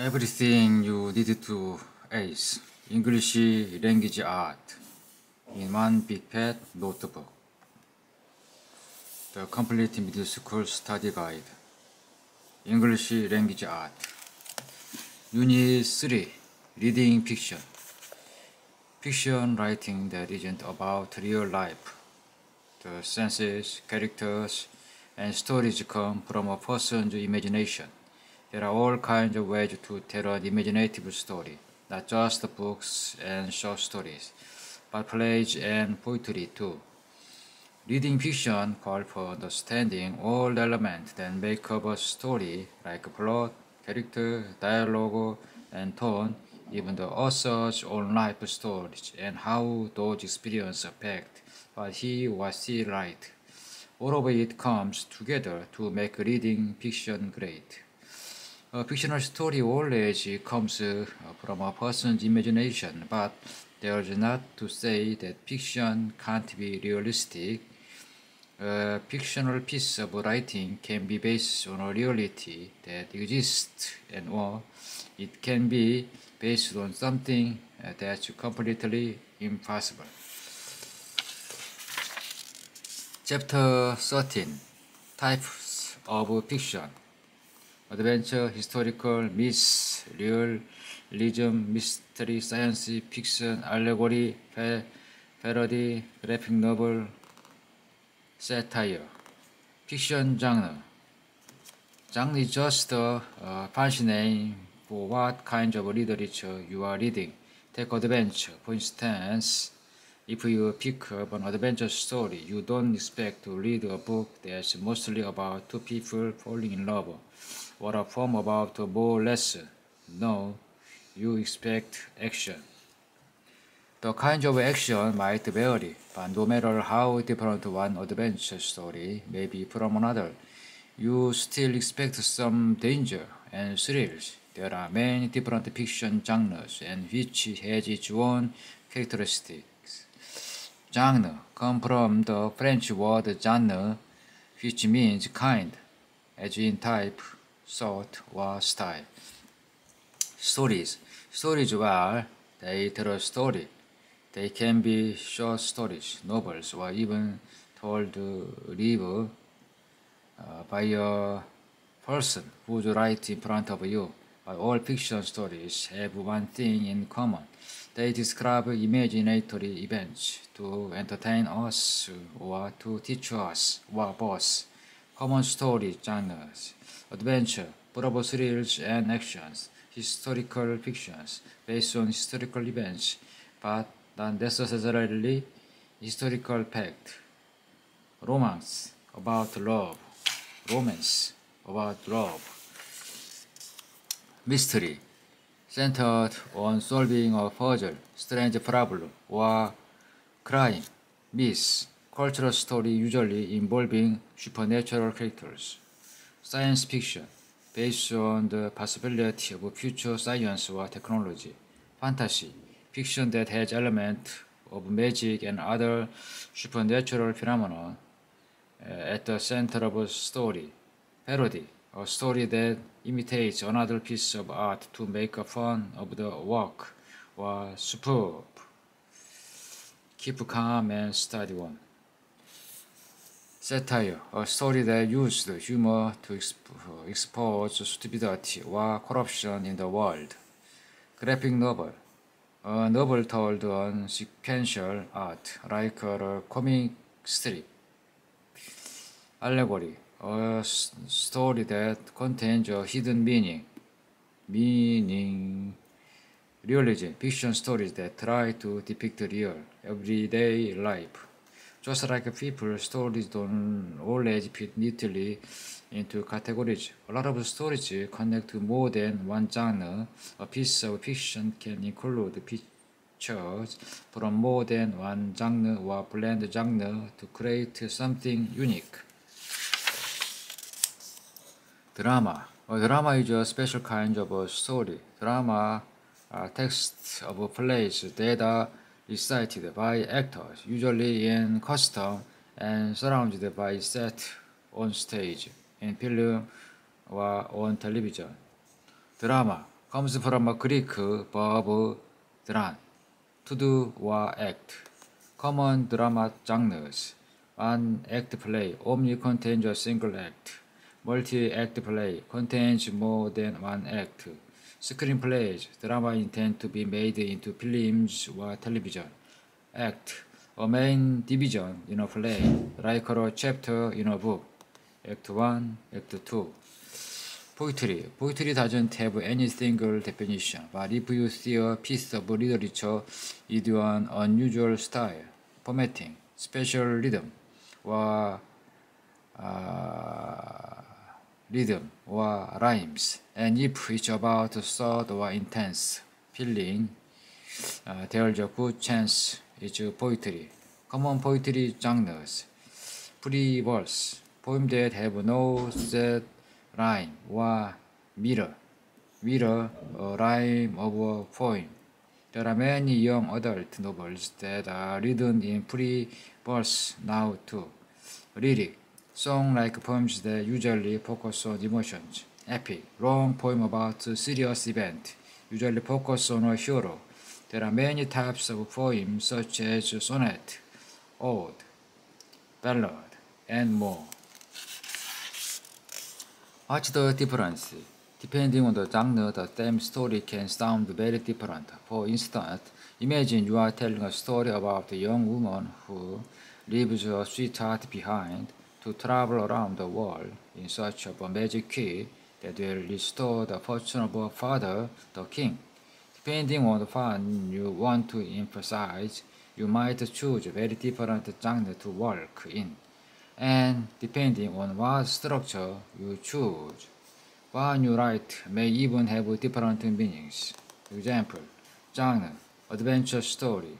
Everything you need to ace English language art in one big fat notebook. The complete middle school study guide. English language art. Unit 3 Reading fiction. Fiction writing that isn't about real life. The senses, characters, and stories come from a person's imagination. There are all kinds of ways to tell an imaginative story, not just books and short stories, but plays and poetry too. Reading fiction calls for understanding all elements that make up a story, like plot, character, dialogue, and tone, even the author's own life stories and how those experiences affect what he or she writes. All of it comes together to make reading fiction great. A fictional story always comes from a person's imagination, but there's not to say that fiction can't be realistic. A fictional piece of writing can be based on a reality that exists, and or it can be based on something uh, that's completely impossible. Chapter 13 Types of Fiction 어드벤처, 히스토리컬, 미스, 리얼, 리즘, 미스터리, 사이언스, 픽션, 알레고리, 패, 패러디, 그래픽 노블, 세타이어, 픽션 장르. 장르 is just a uh, fancy name for what kind of literature you are reading. Take adventure, for instance. If you pick up an adventure story, you don't expect to read a book that's mostly about two people falling in love. Or a poem about a more lesson. No, you expect action. The kind of action might vary, but no matter how different one adventure story may be from another, you still expect some danger and thrills. There are many different fiction genres, and each has its own characteristics. Genre comes from the French word genre, which means kind, as in type, sort, or style. Stories. Stories are they tell a story. They can be short stories, novels, or even told live uh, by a person who's right in front of you. But all fiction stories have one thing in common. They describe imaginary events to entertain us or to teach us, or both. Common story genres adventure, bravo thrills and actions, historical fictions based on historical events, but not necessarily historical fact, romance about love, romance about love, mystery centered on solving a puzzle, strange problem, or crime, myth, cultural story usually involving supernatural characters science fiction based on the possibility of future science or technology, fantasy, fiction that has elements of magic and other supernatural phenomena uh, at the center of a story, parody, a story that imitates another piece of art to make fun of the work, or superb. Keep calm and study one. Satire, a story that used humor to exp- expose stupidity or corruption in the world. Graphic novel, a novel told on sequential art, like a comic strip. Allegory, a story that contains a hidden meaning. Meaning. Realism, fiction stories that try to depict real, everyday life. Just like people, stories don't always fit neatly into categories. A lot of stories connect to more than one genre. A piece of fiction can include pictures from more than one genre or blend genre to create something unique. Drama. A drama is a special kind of a story. Drama are texts of plays that are recited by actors, usually in costume and surrounded by set on stage, in film or on television. Drama, comes from a Greek verb dran, to do or act. Common drama genres. One act play only contains a single act. Multi-act play contains more than one act. Screenplays, drama intend to be made into films or television. Act, a main division in a play, like a chapter in a book. Act 1, Act 2. Poetry. Poetry doesn't have any single definition, but if you see a piece of literature, it is an unusual style, formatting, special rhythm, or uh, rhythm or rhymes, and if it's about thought or intense feeling, uh, there's a good chance it's poetry. Common poetry genres: free verse, poems that have no set rhyme or mirror, mirror a rhyme of a poem. There are many young adult novels that are written in free verse now too. Lyric, song like poems that usually focus on emotions. Epic, long poem about serious event, usually focus on a hero. There are many types of poems such as sonnet, ode, ballad, and more. What's the difference? Depending on the genre, the same story can sound very different. For instance, imagine you are telling a story about a young woman who leaves her sweetheart behind to travel around the world in search of a magic key that will restore the fortune of her father, the king. Depending on the fun you want to emphasize, you might choose a very different genre to work in and depending on what structure you choose. What you write may even have different meanings. Example, genre, adventure story.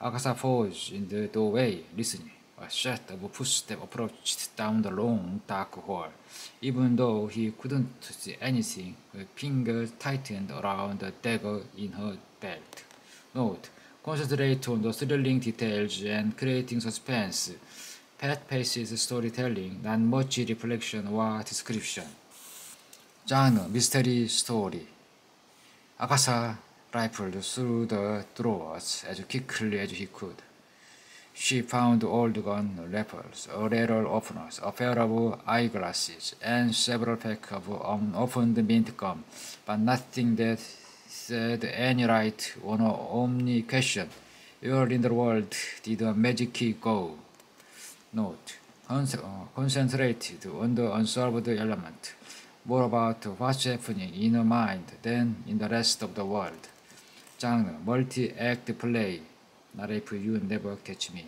Agatha falls in the doorway, listening. A set of footsteps approached down the long, dark hall. Even though he couldn't see anything, her fingers tightened around the dagger in her belt. Note, concentrate on the thrilling details and creating suspense fast-paced storytelling, not much reflection or description. Genre, mystery story. Agatha rifled through the drawers as quickly as he could. She found old gun wrappers, a letter openers, a pair of eyeglasses, and several packs of unopened mint gum, but nothing that said any right on her only question. Where in the world did the magic key go? Note: concentrated on the unsolved element, more about what's happening in her mind than in the rest of the world. Genre: multi-act play. Not if you never catch me.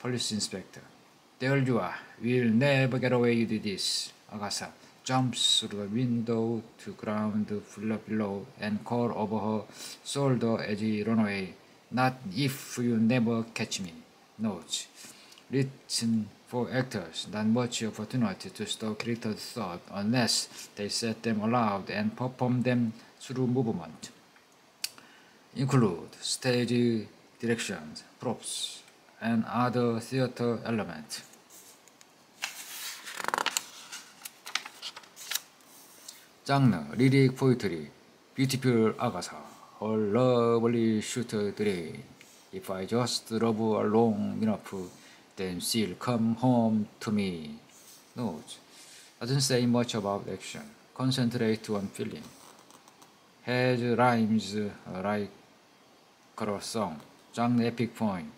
Police inspector: There you are. We'll never get away with this. Agatha jumps through the window to ground floor below and call over her shoulder as he runs away. Not if you never catch me. Notes written for actors, not much opportunity to store characters' thought unless they set them aloud and perform them through movement. Include stage directions, props, and other theater elements. Genre, lyric poetry, beautiful Agatha, her lovely shooter dream. If I just love long enough then she'll come home to me. Note, doesn't say much about action. Concentrate on feeling. Has rhymes like a song. Genre epic point.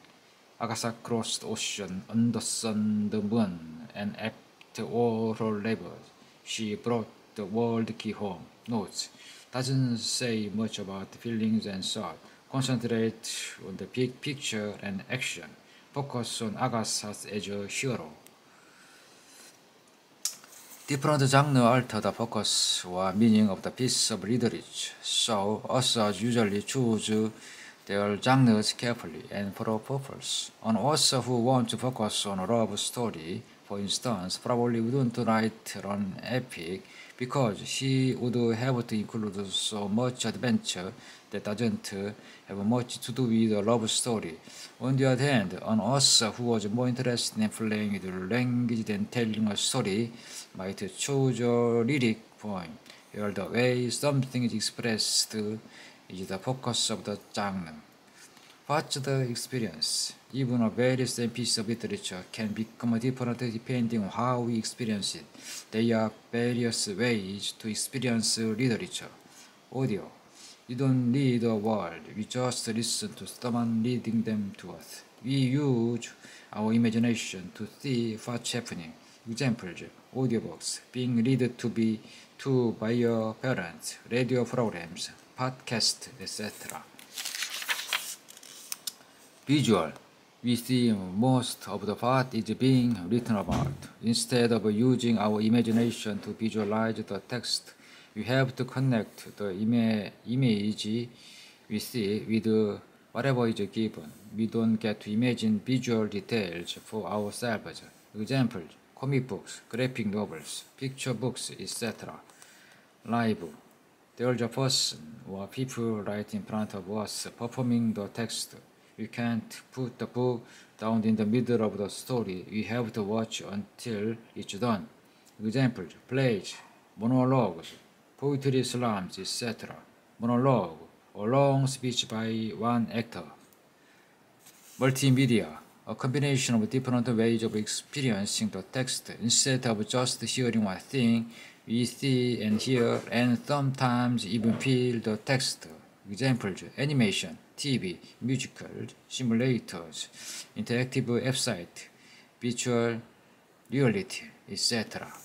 Agatha crossed ocean, under sun, the moon, and after all her labors, she brought the world key home. Notes, doesn't say much about feelings and thought. Concentrate on the big picture and action focus on Agatha as a hero. Different genre alter the focus or meaning of the piece of literature, so authors usually choose their genres carefully and for a purpose. An author who wants to focus on a love story, for instance, probably wouldn't write an epic because he would have to include so much adventure that doesn't have much to do with a love story. On the other hand, an author who was more interested in playing with language than telling a story might choose a lyric poem. where the way something is expressed is the focus of the genre. What's the experience? Even a very same piece of literature can become different depending on how we experience it. There are various ways to experience literature. Audio. You don't read a word, we just listen to someone reading them to us. We use our imagination to see what's happening. Examples audiobooks being read to be to by your parents, radio programs, podcast, etc. Visual. We see most of the what is being written about. Instead of using our imagination to visualize the text, we have to connect the ima image we see with whatever is given. We don't get to imagine visual details for ourselves. Example, comic books, graphic novels, picture books, etc. Live. There's a person or people right in front of us performing the text. We can't put the book down in the middle of the story. We have to watch until it's done. Example, plays, monologues, poetry slams, etc. Monologue, a long speech by one actor. Multimedia, a combination of different ways of experiencing the text instead of just hearing one thing, we see and hear and sometimes even feel the text. Examples animation, TV, musical, simulators, interactive website, virtual reality, etc.